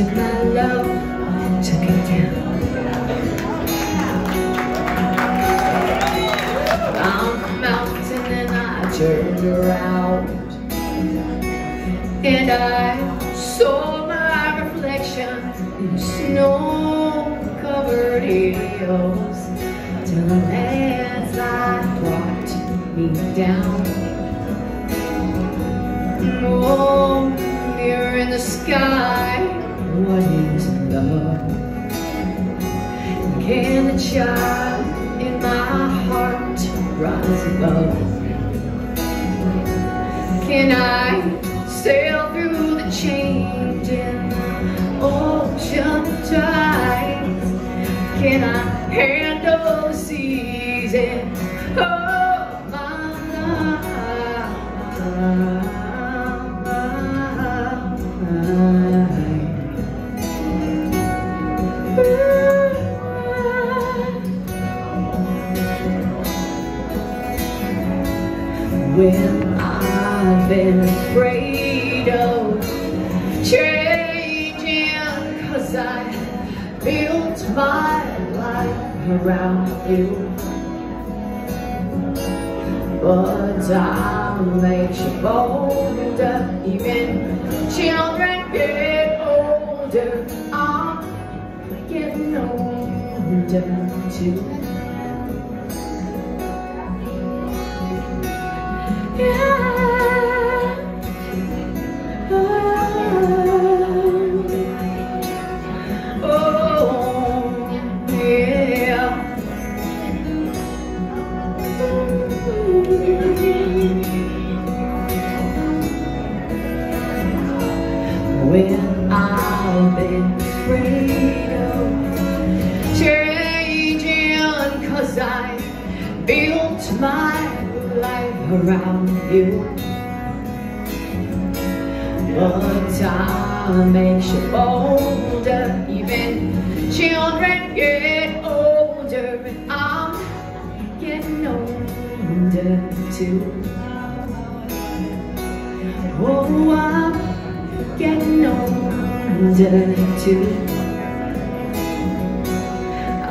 took my love and took it down. Found the mountain and I turned around. And I saw my reflection in snow-covered hills Till the landslide brought me down Oh, mirror in the sky, what is love? Can the child in my heart rise above? Can I sail through the changing ocean tides? Can I handle the season? Oh, my When I've been afraid of changing Cause I built my life around you. But I'll make you bolder Even children get older. I'm getting older too When I've been afraid of I built my life around you. But time makes you older? Even children get older And I'm getting older too. Oh, I'm getting older too.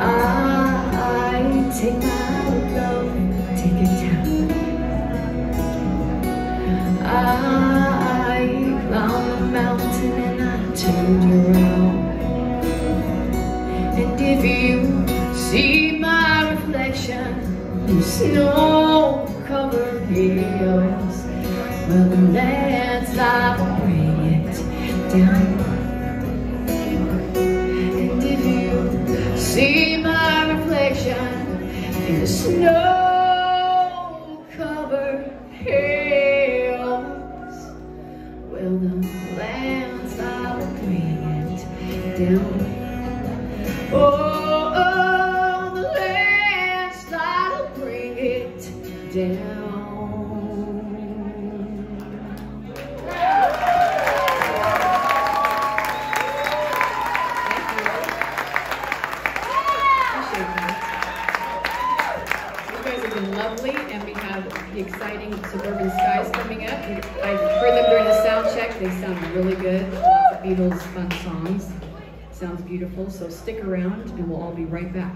I take my in snow-covered hills, well, then bring it down. And if you see my reflection in the snow-covered hills, well, the landslide will bring it down. Oh, down. lovely, and we have the exciting Suburban Skies coming up. I heard them during the sound check. They sound really good. Lots of Beatles fun songs. Sounds beautiful, so stick around, and we'll all be right back.